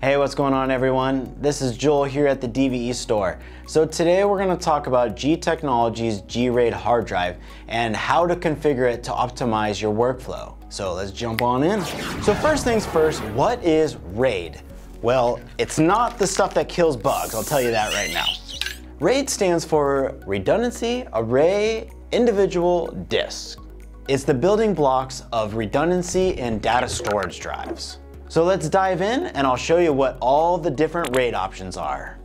Hey, what's going on everyone? This is Joel here at the DVE store. So today we're gonna talk about G Technology's G-RAID hard drive and how to configure it to optimize your workflow. So let's jump on in. So first things first, what is RAID? Well, it's not the stuff that kills bugs, I'll tell you that right now. RAID stands for Redundancy Array Individual Disk. It's the building blocks of redundancy in data storage drives. So let's dive in and I'll show you what all the different RAID options are.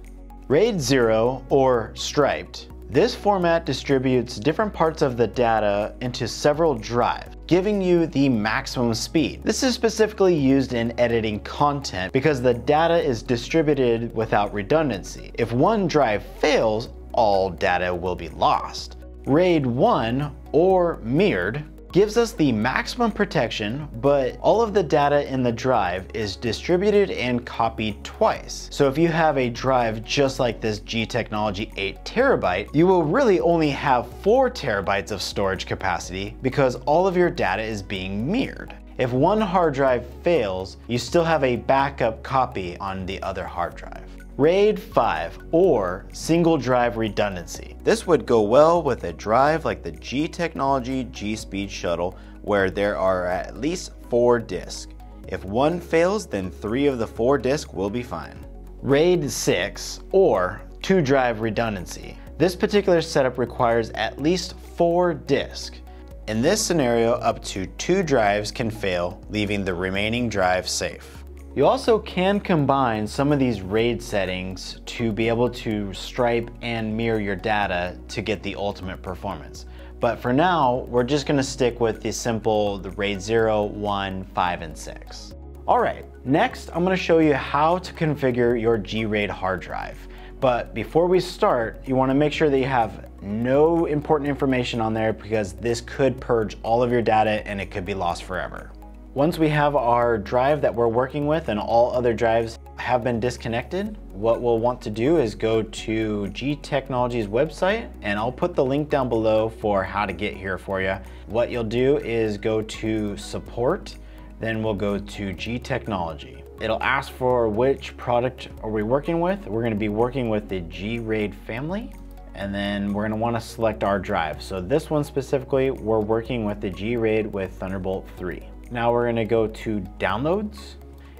RAID 0 or striped. This format distributes different parts of the data into several drives, giving you the maximum speed. This is specifically used in editing content because the data is distributed without redundancy. If one drive fails, all data will be lost. RAID 1 or mirrored gives us the maximum protection, but all of the data in the drive is distributed and copied twice. So if you have a drive just like this G Technology 8 terabyte, you will really only have 4 terabytes of storage capacity because all of your data is being mirrored. If one hard drive fails, you still have a backup copy on the other hard drive. RAID 5 or single drive redundancy. This would go well with a drive like the G Technology G-Speed Shuttle where there are at least four disks. If one fails, then three of the four disks will be fine. RAID 6 or two drive redundancy. This particular setup requires at least four disks. In this scenario, up to two drives can fail, leaving the remaining drive safe. You also can combine some of these RAID settings to be able to stripe and mirror your data to get the ultimate performance. But for now, we're just gonna stick with the simple, the RAID 0, 1, 5, and 6. All right, next I'm gonna show you how to configure your G-RAID hard drive. But before we start, you wanna make sure that you have no important information on there because this could purge all of your data and it could be lost forever. Once we have our drive that we're working with and all other drives have been disconnected, what we'll want to do is go to G Technology's website and I'll put the link down below for how to get here for you. What you'll do is go to support, then we'll go to G Technology. It'll ask for which product are we working with. We're gonna be working with the G-RAID family and then we're gonna wanna select our drive. So this one specifically, we're working with the G-RAID with Thunderbolt 3. Now we're gonna go to downloads.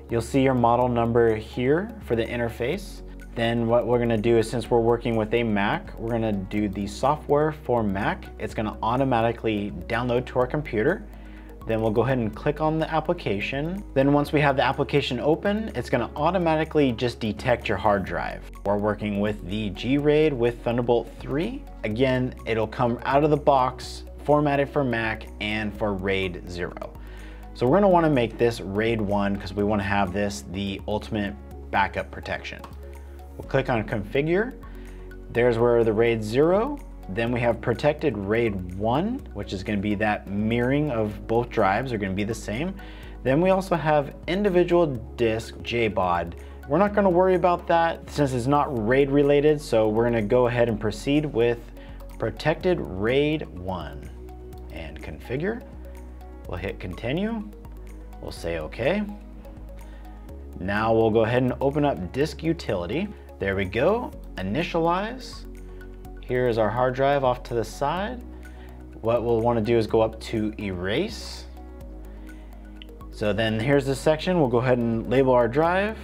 You'll see your model number here for the interface. Then what we're gonna do is since we're working with a Mac, we're gonna do the software for Mac. It's gonna automatically download to our computer. Then we'll go ahead and click on the application. Then once we have the application open, it's gonna automatically just detect your hard drive. We're working with the G-RAID with Thunderbolt 3. Again, it'll come out of the box, formatted for Mac and for RAID 0. So we're gonna wanna make this RAID 1 because we wanna have this the ultimate backup protection. We'll click on configure. There's where the RAID 0, then we have protected RAID 1, which is gonna be that mirroring of both drives are gonna be the same. Then we also have individual disk JBOD. We're not gonna worry about that since it's not RAID related, so we're gonna go ahead and proceed with protected RAID 1 and configure. We'll hit continue. We'll say okay. Now we'll go ahead and open up disk utility. There we go, initialize. Here's our hard drive off to the side. What we'll wanna do is go up to erase. So then here's the section. We'll go ahead and label our drive.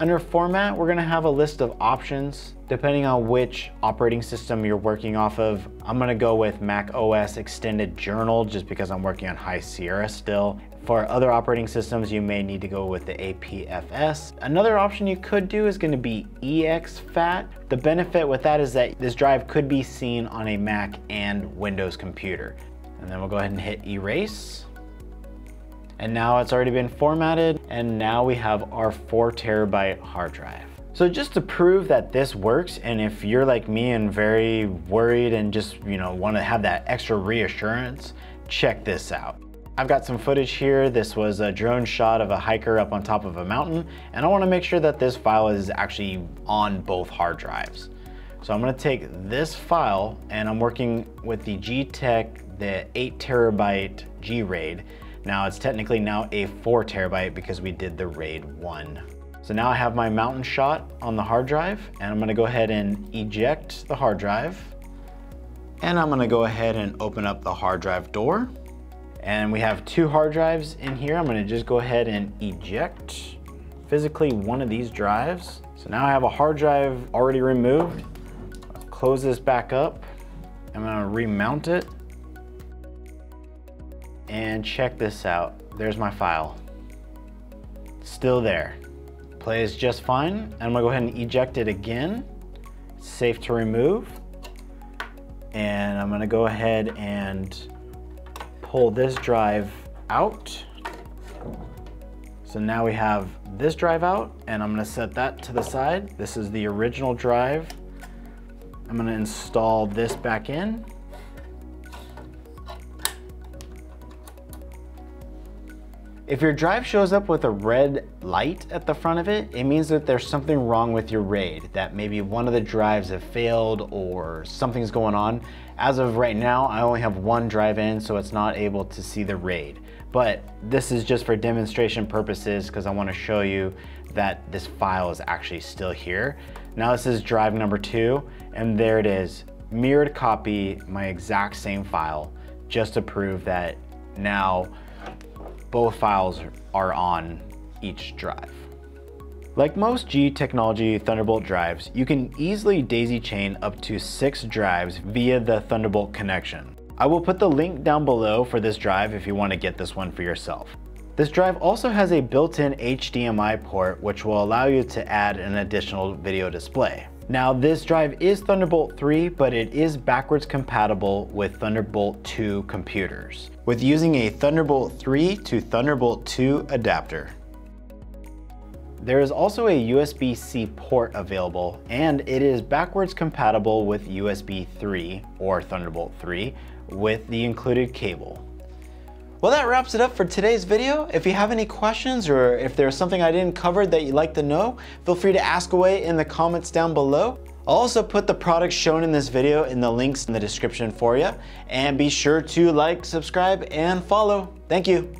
Under format, we're gonna have a list of options depending on which operating system you're working off of. I'm gonna go with Mac OS Extended Journal just because I'm working on High Sierra still. For other operating systems, you may need to go with the APFS. Another option you could do is gonna be EXFAT. The benefit with that is that this drive could be seen on a Mac and Windows computer. And then we'll go ahead and hit erase. And now it's already been formatted and now we have our four terabyte hard drive. So just to prove that this works, and if you're like me and very worried and just, you know, wanna have that extra reassurance, check this out. I've got some footage here. This was a drone shot of a hiker up on top of a mountain, and I wanna make sure that this file is actually on both hard drives. So I'm gonna take this file and I'm working with the G-Tech, the eight terabyte G-RAID, now it's technically now a four terabyte because we did the RAID one. So now I have my mountain shot on the hard drive and I'm gonna go ahead and eject the hard drive. And I'm gonna go ahead and open up the hard drive door. And we have two hard drives in here. I'm gonna just go ahead and eject physically one of these drives. So now I have a hard drive already removed. Close this back up. I'm gonna remount it. And check this out. There's my file. Still there. Plays just fine. And I'm gonna go ahead and eject it again. Safe to remove. And I'm gonna go ahead and pull this drive out. So now we have this drive out and I'm gonna set that to the side. This is the original drive. I'm gonna install this back in. If your drive shows up with a red light at the front of it, it means that there's something wrong with your RAID, that maybe one of the drives have failed or something's going on. As of right now, I only have one drive in, so it's not able to see the RAID. But this is just for demonstration purposes because I wanna show you that this file is actually still here. Now this is drive number two, and there it is, mirrored copy, my exact same file, just to prove that now both files are on each drive. Like most G Technology Thunderbolt drives, you can easily daisy chain up to six drives via the Thunderbolt connection. I will put the link down below for this drive if you want to get this one for yourself. This drive also has a built-in HDMI port which will allow you to add an additional video display. Now this drive is Thunderbolt 3, but it is backwards compatible with Thunderbolt 2 computers, with using a Thunderbolt 3 to Thunderbolt 2 adapter. There is also a USB-C port available, and it is backwards compatible with USB 3 or Thunderbolt 3 with the included cable. Well, that wraps it up for today's video. If you have any questions or if there's something I didn't cover that you'd like to know, feel free to ask away in the comments down below. I'll also put the products shown in this video in the links in the description for you. And be sure to like, subscribe, and follow. Thank you.